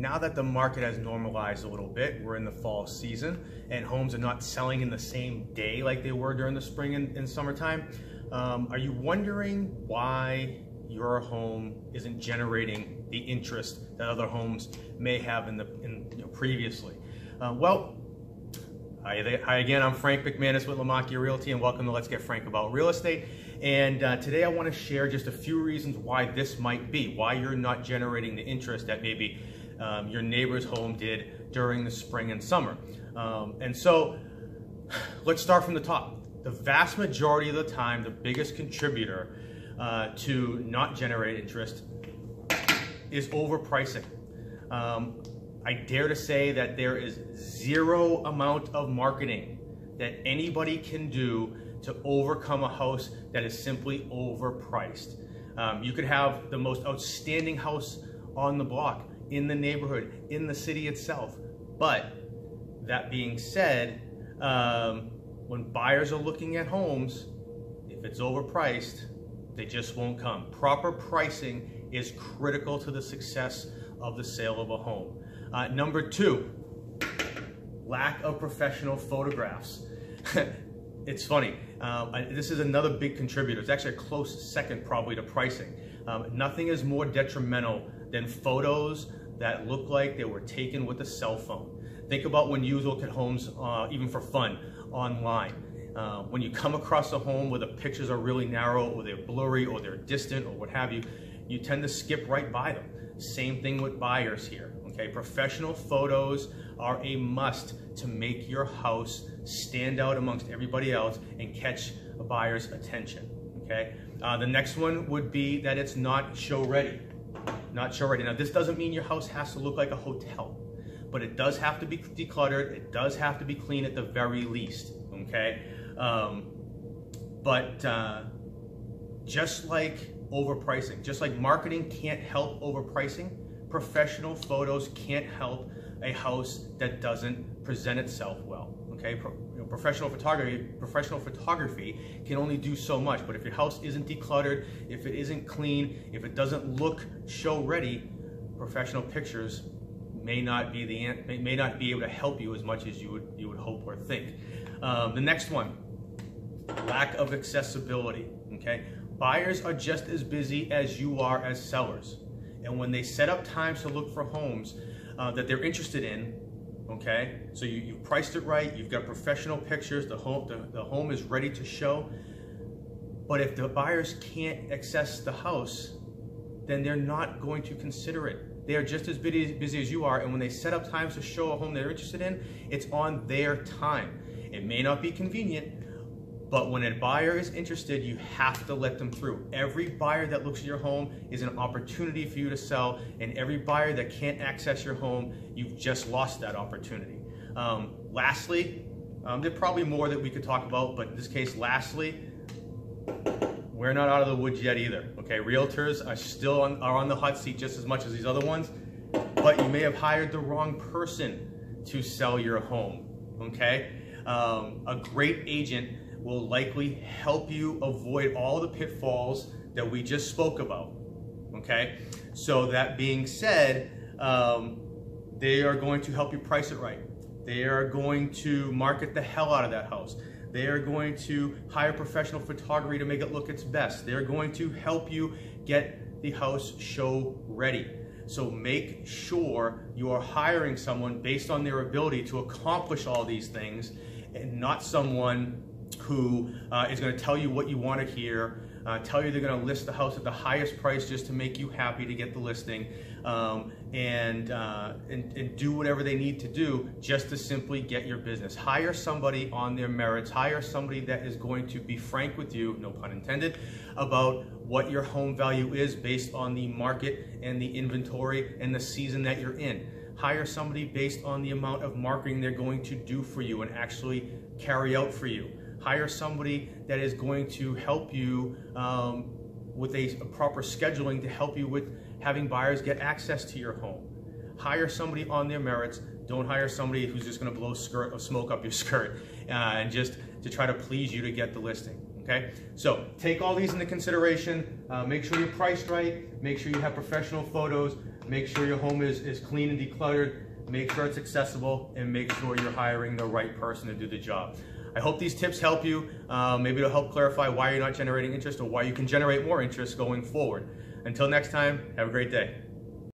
now that the market has normalized a little bit, we're in the fall season and homes are not selling in the same day like they were during the spring and, and summertime. Um, are you wondering why your home isn't generating the interest that other homes may have in the in, you know, previously? Uh, well, hi, hi, again, I'm Frank McManus with Lamacchia Realty and welcome to Let's Get Frank About Real Estate. And uh, today I want to share just a few reasons why this might be, why you're not generating the interest that maybe um, your neighbor's home did during the spring and summer. Um, and so let's start from the top. The vast majority of the time, the biggest contributor uh, to not generate interest is overpricing. Um, I dare to say that there is zero amount of marketing that anybody can do to overcome a house that is simply overpriced. Um, you could have the most outstanding house on the block, in the neighborhood, in the city itself. But that being said, um, when buyers are looking at homes, if it's overpriced, they just won't come. Proper pricing is critical to the success of the sale of a home. Uh, number two, lack of professional photographs. it's funny. Um, I, this is another big contributor. It's actually a close second probably to pricing. Um, nothing is more detrimental than photos that look like they were taken with a cell phone. Think about when you look at homes, uh, even for fun, online. Uh, when you come across a home where the pictures are really narrow or they're blurry or they're distant or what have you, you tend to skip right by them. Same thing with buyers here, okay? Professional photos are a must to make your house stand out amongst everybody else and catch a buyer's attention, okay? Uh, the next one would be that it's not show ready, not sure right Now this doesn't mean your house has to look like a hotel, but it does have to be decluttered. It does have to be clean at the very least, okay? Um, but uh, just like overpricing, just like marketing can't help overpricing, professional photos can't help a house that doesn't present itself well. Okay, Pro, you know, professional photography, professional photography can only do so much. But if your house isn't decluttered, if it isn't clean, if it doesn't look show ready, professional pictures may not be the may not be able to help you as much as you would you would hope or think. Um, the next one, lack of accessibility. Okay, buyers are just as busy as you are as sellers, and when they set up times to look for homes uh, that they're interested in, okay, so you you priced it right, you've got professional pictures, the home the, the home is ready to show. But if the buyers can't access the house, then they're not going to consider it they are just as busy, busy as you are, and when they set up times to show a home they're interested in, it's on their time. It may not be convenient, but when a buyer is interested, you have to let them through. Every buyer that looks at your home is an opportunity for you to sell, and every buyer that can't access your home, you've just lost that opportunity. Um, lastly, um, there's probably more that we could talk about, but in this case, lastly, we're not out of the woods yet either. Okay, realtors are still on, are on the hot seat just as much as these other ones, but you may have hired the wrong person to sell your home. Okay, um, a great agent will likely help you avoid all the pitfalls that we just spoke about. Okay, so that being said, um, they are going to help you price it right. They are going to market the hell out of that house. They are going to hire professional photography to make it look its best. They're going to help you get the house show ready. So make sure you are hiring someone based on their ability to accomplish all these things and not someone who uh, is going to tell you what you want to hear, uh, tell you they're going to list the house at the highest price just to make you happy to get the listing, um, and, uh, and, and do whatever they need to do just to simply get your business. Hire somebody on their merits. Hire somebody that is going to be frank with you, no pun intended, about what your home value is based on the market and the inventory and the season that you're in. Hire somebody based on the amount of marketing they're going to do for you and actually carry out for you. Hire somebody that is going to help you um, with a, a proper scheduling to help you with having buyers get access to your home. Hire somebody on their merits. Don't hire somebody who's just going to blow skirt, smoke up your skirt uh, and just to try to please you to get the listing. Okay, so take all these into consideration. Uh, make sure you're priced right. Make sure you have professional photos. make sure your home is, is clean and decluttered, make sure it's accessible, and make sure you're hiring the right person to do the job. I hope these tips help you. Uh, maybe it'll help clarify why you're not generating interest or why you can generate more interest going forward. Until next time, have a great day.